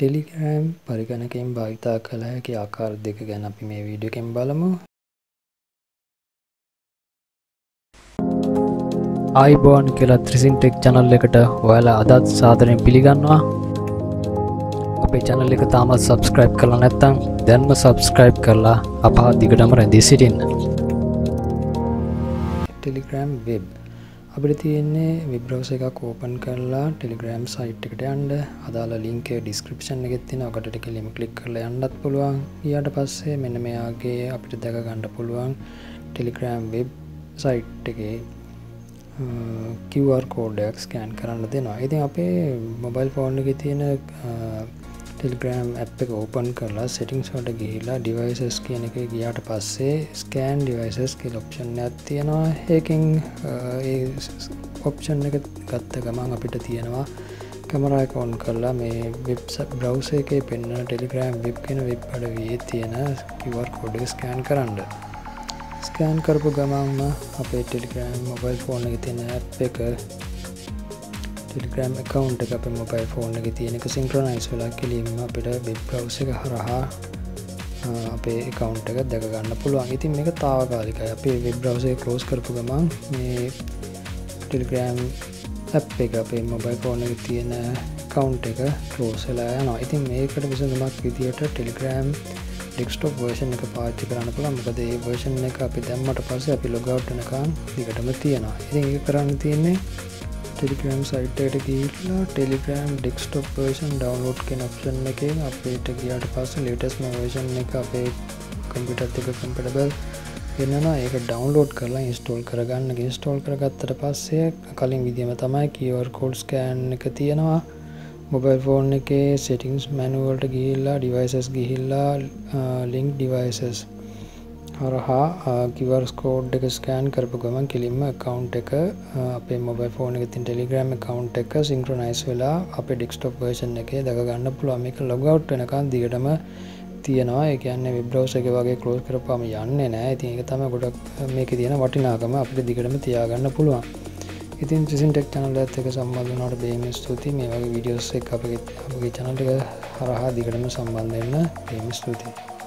Telegram පරිගණකයෙන් භාවිතා කළ හැකි ආකාර දෙක ගැන අපි මේ වීඩියෝ එකෙන් බලමු. ආයිබෝන් කියලා ත්‍රිසින්ටෙක් චනල් එකට ඔයාලා අදත් සාදරයෙන් පිළිගන්නවා අපේ චනල් එක තාමත් සබස්ක්‍රයිබ් කරලා නැත්තං දැන්ම සබස්ක්‍රයිබ් කරලා අපහ දිගටම රැඳී සිටින්න ටෙලිග්‍රෑම් වෙබ් අපිට තියෙන්නේ විබ්‍රවස එකක් ඕපන් කරලා ටෙලිග්‍රෑම් සයිට් එකට යන්ඩ අදාලා ලින්ක ඩිස්ක්‍රපෂන් එකෙත්තින ඔකට කෙලිම කලික් කරලා යන්නත් පුළුවන්. ඊට පස්සේ මෙන්න මෙයාගේ අපිට දැක ගණඩ පුළුවන් ටෙලිග්‍රෑම් වෙබ් සයිට් එකේ QR කෝඩයක් ස්කෑන් කරන්න දෙනවා. ඉතින් අපේ මොබයිල් ෆෝන් එක තියෙන ටෙල්ග්‍රෑම් ඇ් එක ඕපන් කරලා සෙටිංස් වට ගිහිලා ඩිවයිසස් කියන එක ගියාට පස්සේ ස්කෑන් ඩිවයිසස් කෙල් ඔප්ෂන් ඇත් තියෙනවා. ඒකින් ඔප්ෂන් එක ගත්ත ගමන් අපිට තියෙනවා කමරායක ඔන් කරලා මේ වෙබ්ස බ්‍රවස එක පෙන්න්න ටෙලිග්‍රෑම් වෙබ් කෙන වෙබ් අඩවේ තියෙන කිවර් කොඩ ස්කෑන් කරන්න. ස්කෑන් කරපු ගමන්ම අපේ ටෙලිග්‍රෑම් මොබයිල් ෆෝන් එක තියෙන එක ටෙලිග්‍රම් කවන්් එක අප මොබයිල් ෆෝන් එක තියෙනක සිංක්‍රනයිස් වෙලා කිලීම අපිට වෙබ් බ්‍රවස එක හරහා අපේ කවන්් එක දැකගන්න පුළුවන්. ඉතින් මේක තාවකාලිකයි අපේ වෙබ් බ්‍රවසේ කලෝස් කරපු ගමන් මේ ටෙලිග්‍රෑම් ඇ් එක අපේ මොබයිල් ෆෝන එක තියෙන කවන්් එක කලෝසලා යනවා. ඉතින් මේකට විසඳමක් විදියට ටෙලිග්‍රෑම් ඩෙක්ස්ටෝප් වර්ෂන් එක පාච්චි කරන්න පුළ මොකද ඒ වර්ෂන් එක අපි දැම්මට පස්සේ අපි ලොගවට්නකම් දිගටම තියෙනවා. ඉතින් ඒ කරන්න තියන්නේ ටෙලිග්‍රම් සයිටයට ගීලා ටෙලිග්‍රම් ඩෙක්ස්ටොප් වර්ෂන් ඩවන්ලෝඩ් කෙන ඔප්ෂන් එක අපේට ගියට පස්ස ලේටස්ම වර්ෂන් එක අපේ කම්පිටත් එක කම්පිටබල් එන්නවා ඒක ඩවන්ලෝඩ් කරලා ඉස්ටෝල් කරගන්න. ඉස්ටෝල් කරගත්තට පස්සේ කලින් විදිම තමයි කියවර් කෝඩ් ස්කෑන් එක තියෙනවා. මොබයිල් ෆෝන් එක සෙටිංස් මැනුවල්ට ගිහිල්ලා ඩිවයිසස් ගිහිල්ලා ලිංක් ඩිවයිසස් හරහා කිවර්ස් කෝඩ් එක ස්කෑන් කරපු ගමන් කෙලින්ම කවුන්් එක අපේ මොබයි ෆෝන එක තින් ටෙලිග්‍රම කවුන්් එක සිංක්‍රනයිස් වෙලා අප ඩික්ස්ටොප් වර්ෂන් එක දගන්න පුළුව මේක ලොගවට් වෙනකන් දිගටම තියෙනවා. එකන්න විබ්‍රෝස එක වගේ කලෝස් කරපාම යන්න නෑ ඉතින් එක තම ගොඩක් මේක තියෙන වටිනාකම අපිට දිගටම තියාගන්න පුළුවන්. ඉතින් ්‍රිසින්ටෙක් චනල ඇත් එක සම්බන්ධනට බේම ස්තුති මේ වගේ විඩියෝස් එක අපගේ අපගේ චනට එක හරහා දිගටම සම්බන්ධන්න බේම ස්තුතියි.